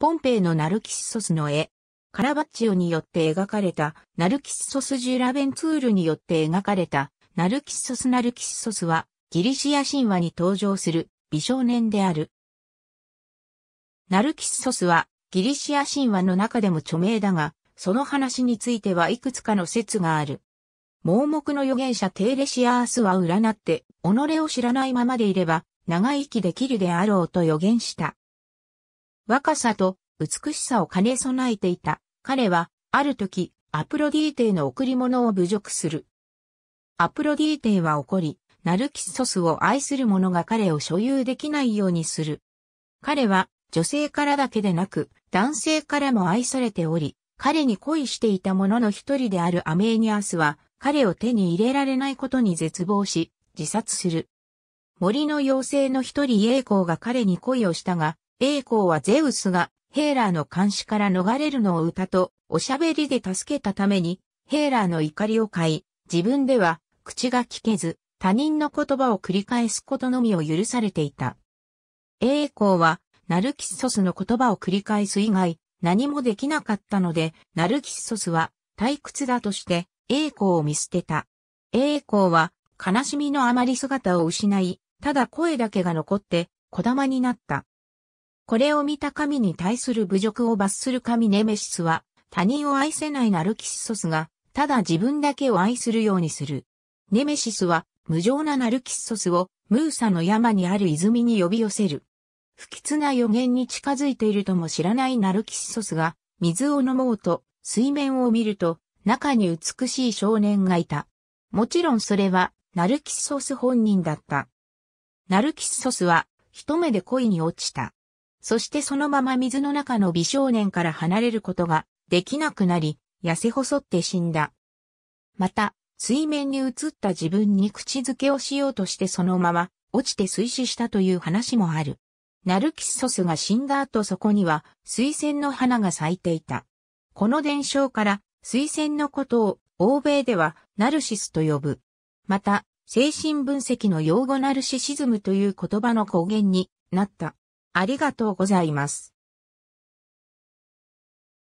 ポンペイのナルキッソスの絵。カラバッチオによって描かれたナルキッソス・ジュラベンツールによって描かれたナルキッソス・ナルキッソスはギリシア神話に登場する美少年である。ナルキッソスはギリシア神話の中でも著名だが、その話についてはいくつかの説がある。盲目の預言者テーレシアースは占って、己を知らないままでいれば、長生きできるであろうと予言した。若さと美しさを兼ね備えていた。彼は、ある時、アプロディーテイの贈り物を侮辱する。アプロディーテイは怒り、ナルキソスを愛する者が彼を所有できないようにする。彼は、女性からだけでなく、男性からも愛されており、彼に恋していた者の一人であるアメーニアスは、彼を手に入れられないことに絶望し、自殺する。森の妖精の一人栄光が彼に恋をしたが、栄光はゼウスがヘーラーの監視から逃れるのを歌とおしゃべりで助けたために、ヘーラーの怒りを買い、自分では口が聞けず、他人の言葉を繰り返すことのみを許されていた。栄光は、ナルキッソスの言葉を繰り返す以外、何もできなかったので、ナルキッソスは退屈だとして、栄光を見捨てた。栄光は、悲しみのあまり姿を失い、ただ声だけが残って、小玉になった。これを見た神に対する侮辱を罰する神ネメシスは、他人を愛せないナルキッソスが、ただ自分だけを愛するようにする。ネメシスは、無情なナルキッソスを、ムーサの山にある泉に呼び寄せる。不吉な予言に近づいているとも知らないナルキッソスが、水を飲もうと、水面を見ると、中に美しい少年がいた。もちろんそれは、ナルキッソス本人だった。ナルキッソスは、一目で恋に落ちた。そしてそのまま水の中の美少年から離れることができなくなり、痩せ細って死んだ。また、水面に映った自分に口づけをしようとしてそのまま落ちて水死したという話もある。ナルキッソスが死んだ後そこには水仙の花が咲いていた。この伝承から水仙のことを欧米ではナルシスと呼ぶ。また、精神分析の用語ナルシシズムという言葉の語源になった。ありがとうございます。